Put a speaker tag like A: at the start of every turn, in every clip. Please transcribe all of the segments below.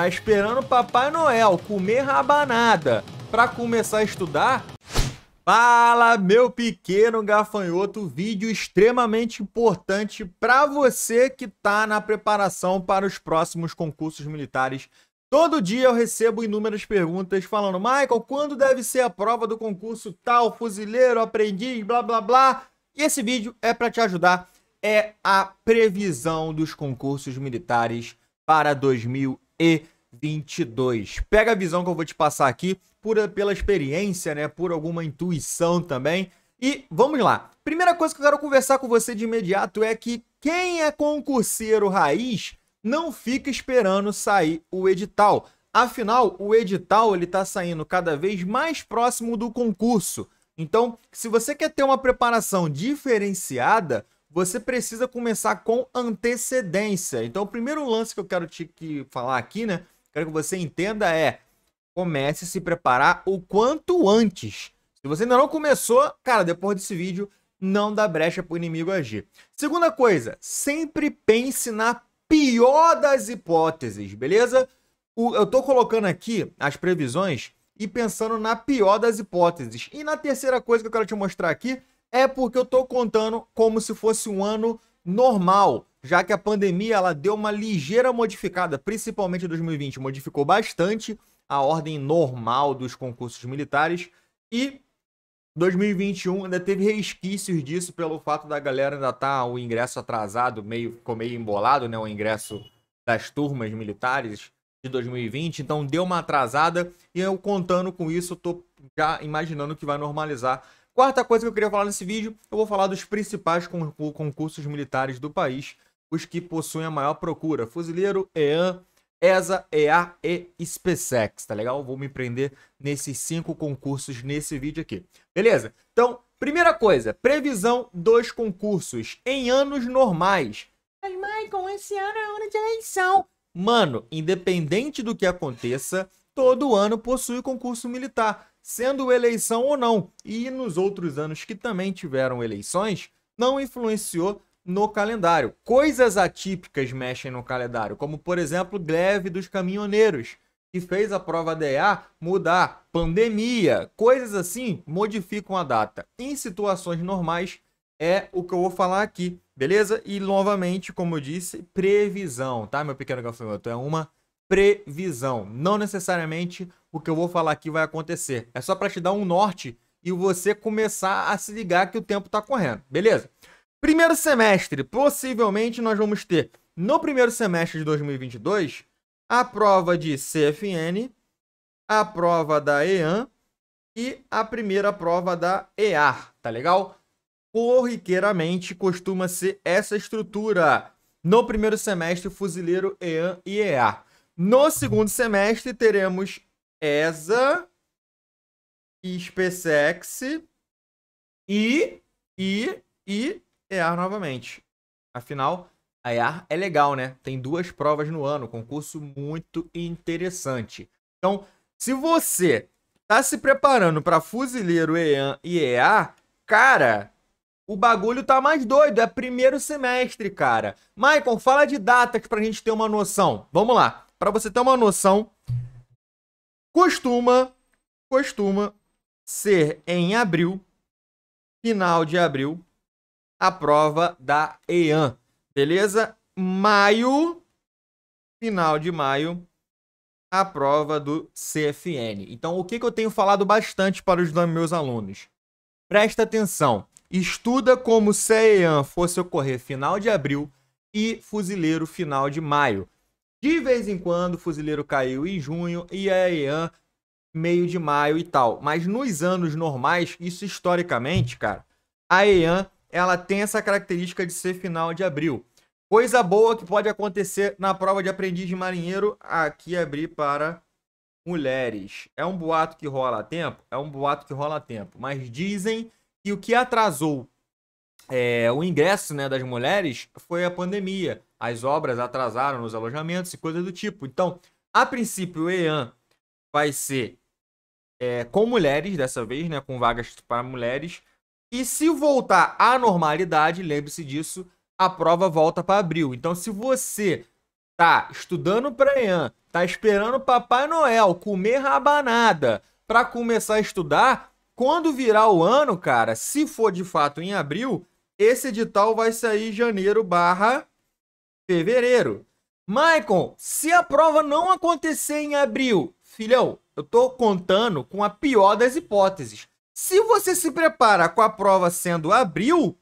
A: tá esperando Papai Noel comer rabanada para começar a estudar? Fala, meu pequeno gafanhoto, vídeo extremamente importante para você que tá na preparação para os próximos concursos militares. Todo dia eu recebo inúmeras perguntas falando: "Michael, quando deve ser a prova do concurso tal, fuzileiro, aprendiz, blá blá blá?" E esse vídeo é para te ajudar é a previsão dos concursos militares para 2022. Pega a visão que eu vou te passar aqui por, pela experiência, né, por alguma intuição também. E vamos lá. Primeira coisa que eu quero conversar com você de imediato é que quem é concurseiro raiz não fica esperando sair o edital. Afinal, o edital ele está saindo cada vez mais próximo do concurso. Então, se você quer ter uma preparação diferenciada, você precisa começar com antecedência. Então, o primeiro lance que eu quero te que falar aqui, né? Quero que você entenda é comece a se preparar o quanto antes. Se você ainda não começou, cara, depois desse vídeo, não dá brecha para o inimigo agir. Segunda coisa, sempre pense na pior das hipóteses, beleza? O, eu tô colocando aqui as previsões e pensando na pior das hipóteses. E na terceira coisa que eu quero te mostrar aqui é porque eu estou contando como se fosse um ano normal, já que a pandemia ela deu uma ligeira modificada, principalmente em 2020, modificou bastante a ordem normal dos concursos militares e 2021 ainda teve resquícios disso pelo fato da galera ainda tá o ingresso atrasado, meio ficou meio embolado, né, o ingresso das turmas militares de 2020, então deu uma atrasada e eu contando com isso, tô já imaginando que vai normalizar Quarta coisa que eu queria falar nesse vídeo, eu vou falar dos principais concursos militares do país, os que possuem a maior procura. Fuzileiro, EAN, ESA, EA e SpaceX, tá legal? Vou me prender nesses cinco concursos nesse vídeo aqui. Beleza? Então, primeira coisa, previsão dos concursos em anos normais. Mas, Michael, esse ano é ano de eleição. Mano, independente do que aconteça, todo ano possui concurso militar sendo eleição ou não. E nos outros anos que também tiveram eleições, não influenciou no calendário. Coisas atípicas mexem no calendário, como por exemplo, greve dos caminhoneiros, que fez a prova DA mudar, pandemia, coisas assim modificam a data. Em situações normais é o que eu vou falar aqui, beleza? E novamente, como eu disse, previsão, tá, meu pequeno gafanhoto? É uma previsão. Não necessariamente o que eu vou falar aqui vai acontecer. É só para te dar um norte e você começar a se ligar que o tempo está correndo, beleza? Primeiro semestre, possivelmente nós vamos ter no primeiro semestre de 2022 a prova de CFN, a prova da EAN e a primeira prova da EAR, tá legal? Corriqueiramente costuma ser essa estrutura. No primeiro semestre, fuzileiro, EAN e EAR. No segundo semestre, teremos ESA, SpaceX e, e, e EAR novamente. Afinal, a EAR é legal, né? Tem duas provas no ano, concurso muito interessante. Então, se você tá se preparando para fuzileiro EAN e EAR, cara, o bagulho tá mais doido. É primeiro semestre, cara. Michael, fala de datas pra gente ter uma noção. Vamos lá para você ter uma noção, costuma costuma ser em abril, final de abril, a prova da EAN, beleza? Maio, final de maio, a prova do CFN. Então, o que, que eu tenho falado bastante para os meus alunos? Presta atenção, estuda como se a EAN fosse ocorrer final de abril e fuzileiro final de maio. De vez em quando, o fuzileiro caiu em junho e a EAN meio de maio e tal. Mas nos anos normais, isso historicamente, cara, a EAN ela tem essa característica de ser final de abril. Coisa boa que pode acontecer na prova de aprendiz de marinheiro, aqui abrir para mulheres. É um boato que rola a tempo? É um boato que rola a tempo. Mas dizem que o que atrasou é, o ingresso né, das mulheres foi a pandemia. As obras atrasaram nos alojamentos e coisas do tipo. Então, a princípio, o EAN vai ser é, com mulheres dessa vez, né, com vagas para mulheres. E se voltar à normalidade, lembre-se disso, a prova volta para abril. Então, se você tá estudando para EAN, tá esperando Papai Noel comer rabanada para começar a estudar, quando virar o ano, cara, se for de fato em abril, esse edital vai sair janeiro barra fevereiro. Michael, se a prova não acontecer em abril, filhão, eu tô contando com a pior das hipóteses. Se você se prepara com a prova sendo abril,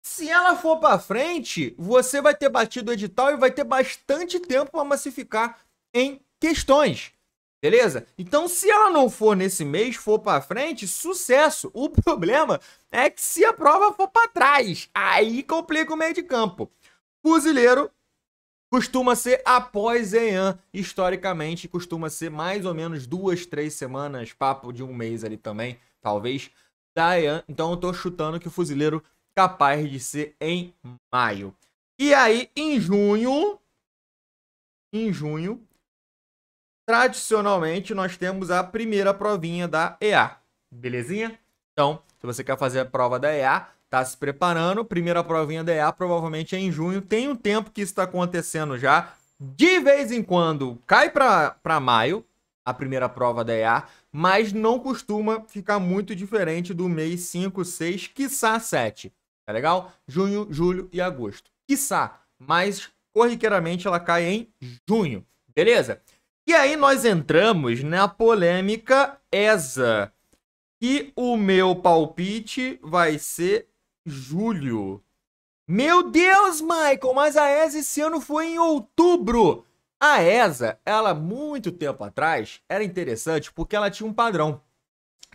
A: se ela for para frente, você vai ter batido o edital e vai ter bastante tempo para massificar em questões. Beleza? Então, se ela não for nesse mês, for para frente, sucesso. O problema é que se a prova for para trás, aí complica o meio de campo. Fuzileiro costuma ser após EAN, historicamente, costuma ser mais ou menos duas, três semanas, papo de um mês ali também, talvez, da EAN. Então, eu tô chutando que o fuzileiro capaz de ser em maio. E aí, em junho, em junho, tradicionalmente nós temos a primeira provinha da EA. Belezinha? Então, se você quer fazer a prova da EA, tá se preparando, primeira provinha da EA provavelmente é em junho. Tem um tempo que isso está acontecendo já. De vez em quando cai para maio a primeira prova da EA, mas não costuma ficar muito diferente do mês 5, 6, quiçá 7. Tá legal? Junho, julho e agosto. Quiçá, mas corriqueiramente ela cai em junho. Beleza? E aí nós entramos na polêmica ESA. E o meu palpite vai ser julho. Meu Deus, Michael, mas a ESA esse ano foi em outubro. A ESA, ela muito tempo atrás, era interessante porque ela tinha um padrão.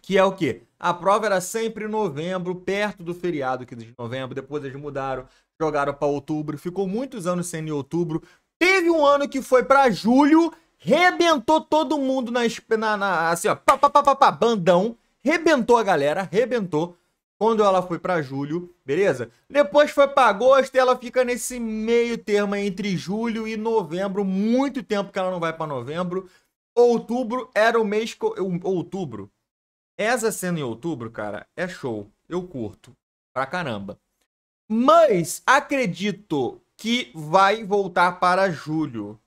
A: Que é o quê? A prova era sempre em novembro, perto do feriado que de novembro. Depois eles mudaram, jogaram para outubro. Ficou muitos anos sendo em outubro. Teve um ano que foi para julho rebentou todo mundo na, na, na assim, ó, pá, pá, pá, pá, pá, bandão, rebentou a galera, rebentou quando ela foi para julho, beleza? Depois foi para agosto ela fica nesse meio termo entre julho e novembro, muito tempo que ela não vai para novembro. Outubro era o mês outubro. Essa cena em outubro, cara, é show. Eu curto pra caramba. Mas acredito que vai voltar para julho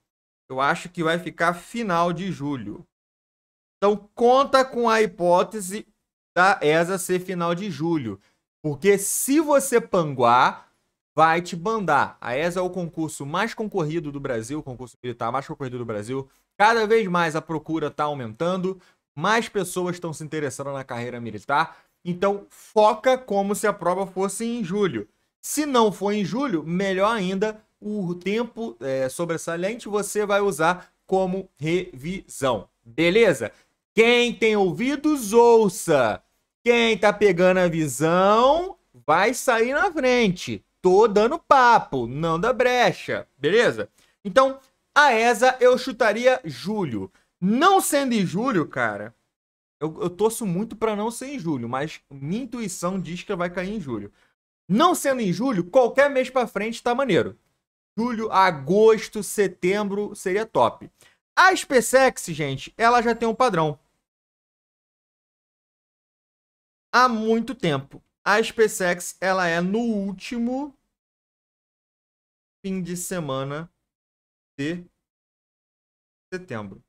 A: eu acho que vai ficar final de julho. Então conta com a hipótese da ESA ser final de julho. Porque se você panguar, vai te bandar. A ESA é o concurso mais concorrido do Brasil, o concurso militar mais concorrido do Brasil. Cada vez mais a procura está aumentando, mais pessoas estão se interessando na carreira militar. Então foca como se a prova fosse em julho. Se não for em julho, melhor ainda, o tempo é, sobressalente você vai usar como revisão. Beleza? Quem tem ouvidos, ouça. Quem tá pegando a visão, vai sair na frente. Tô dando papo, não dá brecha. Beleza? Então, a ESA eu chutaria julho. Não sendo em julho, cara, eu, eu torço muito para não ser em julho, mas minha intuição diz que vai cair em julho. Não sendo em julho, qualquer mês para frente tá maneiro julho, agosto, setembro seria top. A SpaceX, gente, ela já tem um padrão. Há muito tempo. A SpaceX, ela é no último fim de semana de setembro.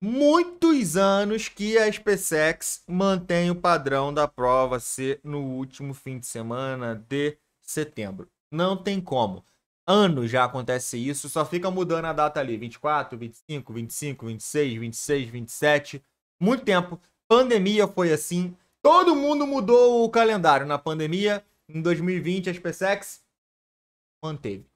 A: Muitos anos que a SpaceX mantém o padrão da prova ser no último fim de semana de setembro. Não tem como. Anos já acontece isso, só fica mudando a data ali. 24, 25, 25, 26, 26, 27. Muito tempo. Pandemia foi assim. Todo mundo mudou o calendário na pandemia. Em 2020, a SpaceX manteve.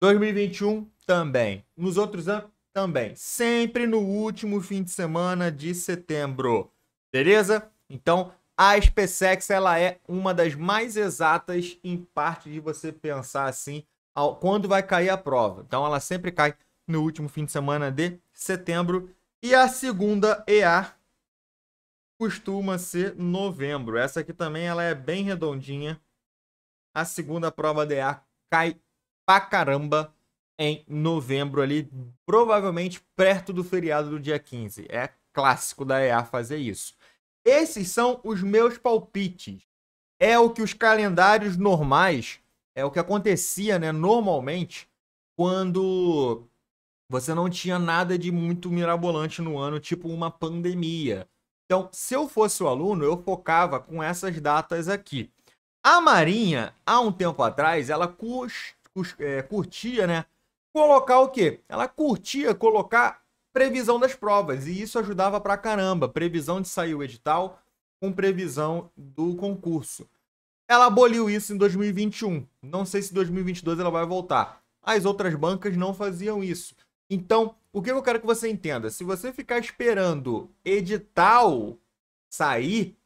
A: 2021 também. Nos outros anos também. Sempre no último fim de semana de setembro. Beleza? Então, a SpaceX ela é uma das mais exatas em parte de você pensar assim ao, quando vai cair a prova. Então ela sempre cai no último fim de semana de setembro e a segunda EA costuma ser novembro. Essa aqui também ela é bem redondinha. A segunda prova da cai pra caramba em novembro ali, provavelmente perto do feriado do dia 15. É clássico da EA fazer isso. Esses são os meus palpites. É o que os calendários normais, é o que acontecia, né, normalmente quando você não tinha nada de muito mirabolante no ano, tipo uma pandemia. Então, se eu fosse o aluno, eu focava com essas datas aqui. A Marinha, há um tempo atrás, ela cus, cus, é, curtia, né? Colocar o quê? Ela curtia colocar previsão das provas, e isso ajudava pra caramba. Previsão de sair o edital com previsão do concurso. Ela aboliu isso em 2021. Não sei se em 2022 ela vai voltar. As outras bancas não faziam isso. Então, o que eu quero que você entenda? Se você ficar esperando edital sair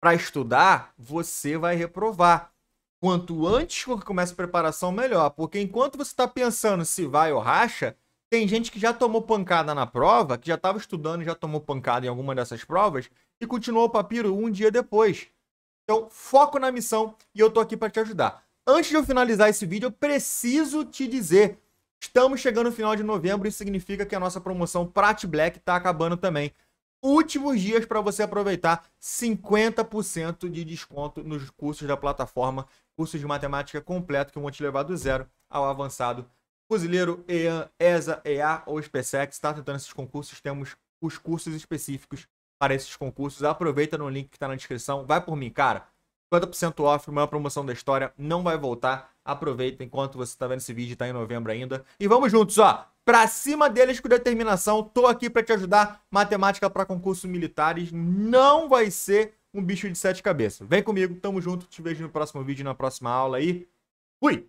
A: para estudar, você vai reprovar. Quanto antes que comece a preparação, melhor. Porque enquanto você está pensando se vai ou racha, tem gente que já tomou pancada na prova, que já estava estudando e já tomou pancada em alguma dessas provas, e continuou o papiro um dia depois. Então, foco na missão e eu tô aqui para te ajudar. Antes de eu finalizar esse vídeo, eu preciso te dizer Estamos chegando no final de novembro, isso significa que a nossa promoção Prat Black está acabando também. Últimos dias para você aproveitar 50% de desconto nos cursos da plataforma, cursos de matemática completo que vão te levar do zero ao avançado. Fuzileiro, EAN, ESA, EA ou SpaceX, está tentando esses concursos, temos os cursos específicos para esses concursos. Aproveita no link que está na descrição, vai por mim, cara. 50% off, maior promoção da história, não vai voltar. Aproveita enquanto você está vendo esse vídeo, está em novembro ainda. E vamos juntos, ó. Pra cima deles com determinação. Tô aqui para te ajudar. Matemática para concursos militares não vai ser um bicho de sete cabeças. Vem comigo, tamo junto. Te vejo no próximo vídeo, na próxima aula aí. Fui!